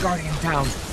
Guardian down.